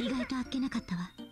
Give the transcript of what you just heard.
意外とあっけなかったわ。